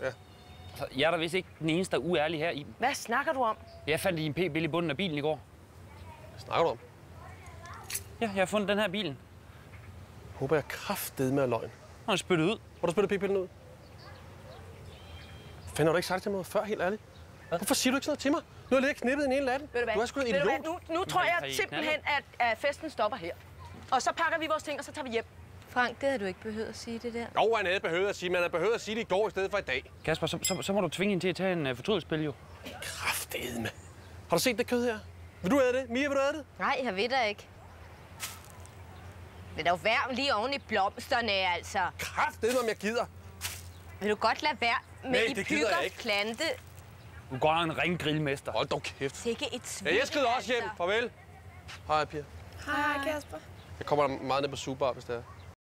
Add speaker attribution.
Speaker 1: Ja.
Speaker 2: Så jeg er da vist ikke den eneste, der er uærlig her i.
Speaker 3: Hvad snakker du om?
Speaker 2: Jeg fandt din p-bil i bunden af bilen i går.
Speaker 1: Hvad snakker du om?
Speaker 2: Ja, jeg har fundet den her bilen.
Speaker 1: Håber jeg kraftede med løgn.
Speaker 2: Og den spyttet ud.
Speaker 1: Hvor du spyttet p-pillen ud? Fanden har du ikke sagt det til mig før, helt ærligt? Hvorfor siger du ikke sådan noget til mig? Nu har jeg lige knippet en dem.
Speaker 3: Ved du hvad?
Speaker 1: Du er sgu
Speaker 3: du
Speaker 1: idiot.
Speaker 3: hvad? Nu, nu tror
Speaker 2: Har
Speaker 3: jeg
Speaker 2: har
Speaker 3: simpelthen, at, at festen stopper her. Og så pakker vi vores ting, og så tager vi hjem.
Speaker 4: Frank, det havde du ikke behøvet at sige det der.
Speaker 1: Jo, han havde behøvet at sige, men han havde behøvet at sige det i går i stedet for i dag.
Speaker 2: Kasper, så, så, så må du tvinge hende til at tage en uh, fortrydelsespil, jo.
Speaker 1: Kraftedeme. Har du set det kød her? Vil du æde det? Mia, vil du æde det?
Speaker 4: Nej, jeg ved da ikke. Det er da jo varmt lige oven i blomsterne, altså.
Speaker 1: Kraftedeme, om jeg gider.
Speaker 4: Vil du godt lade være med
Speaker 1: Nej,
Speaker 4: I
Speaker 1: det gider jeg
Speaker 4: bygger
Speaker 1: ikke.
Speaker 4: plante?
Speaker 2: Du går en ring grillmester.
Speaker 1: Hold dog kæft.
Speaker 4: Sikke et svin,
Speaker 1: Ja, jeg skrider også hjem.
Speaker 4: altså.
Speaker 1: Farvel. Hej, Pia.
Speaker 5: Hej, Kasper.
Speaker 1: Jeg kommer meget ned på Super, hvis det er.